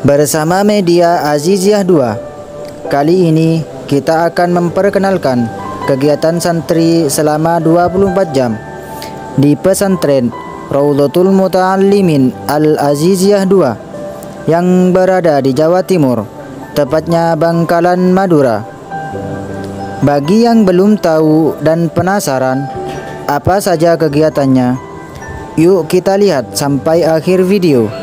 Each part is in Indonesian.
Bersama media Aziziah 2 Kali ini kita akan memperkenalkan kegiatan santri selama 24 jam Di pesantren Raudhatul Muta'allimin Al-Aziziah 2 Yang berada di Jawa Timur Tepatnya Bangkalan, Madura. Bagi yang belum tahu dan penasaran Apa saja kegiatannya Yuk kita lihat sampai akhir video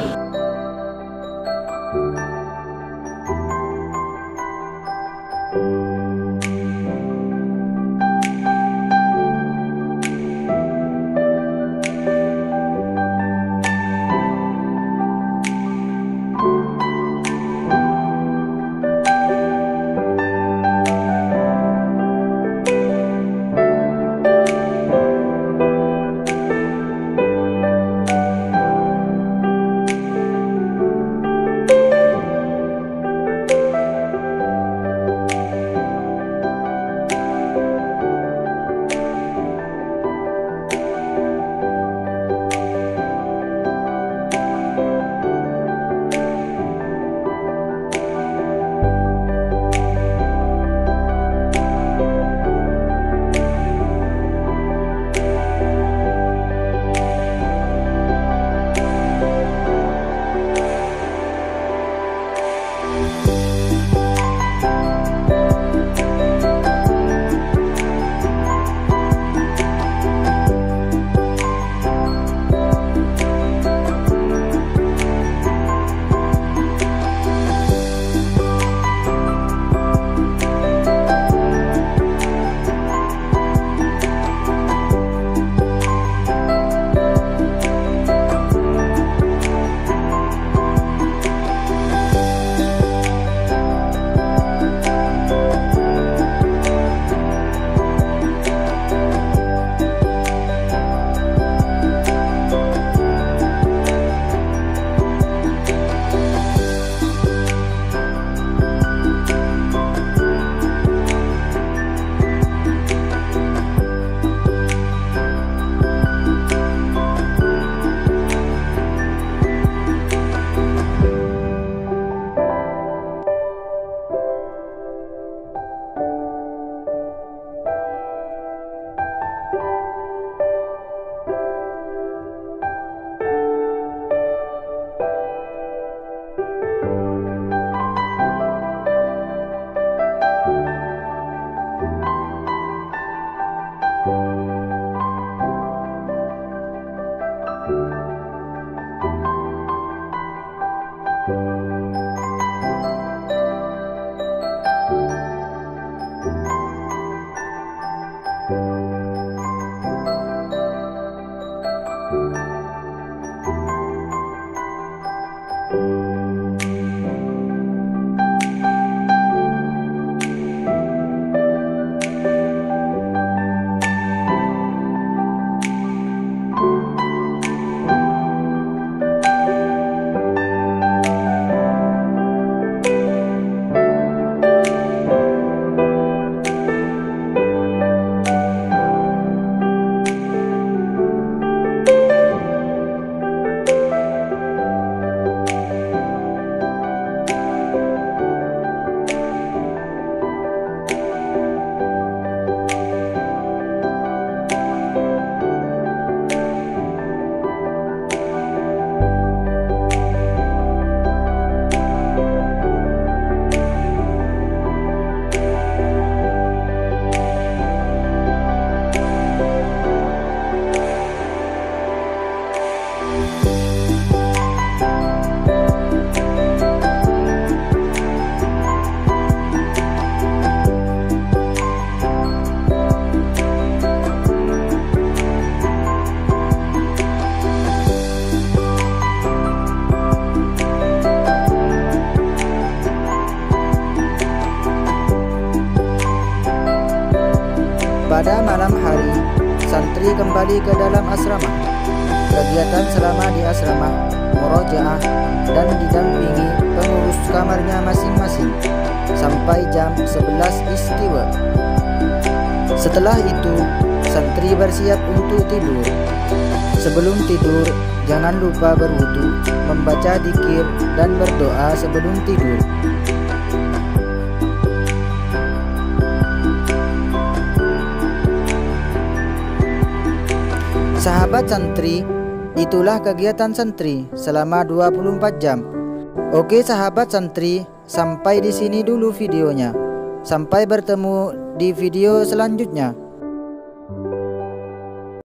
Pada malam hari, santri kembali ke dalam asrama. Kegiatan selama di asrama, murojaah dan didampingi pengurus kamarnya masing-masing sampai jam 11 istiwa. Setelah itu, santri bersiap untuk tidur. Sebelum tidur, jangan lupa berwudu, membaca dikir, dan berdoa sebelum tidur. Sahabat santri, itulah kegiatan santri selama 24 jam. Oke sahabat santri, sampai di sini dulu videonya. Sampai bertemu di video selanjutnya.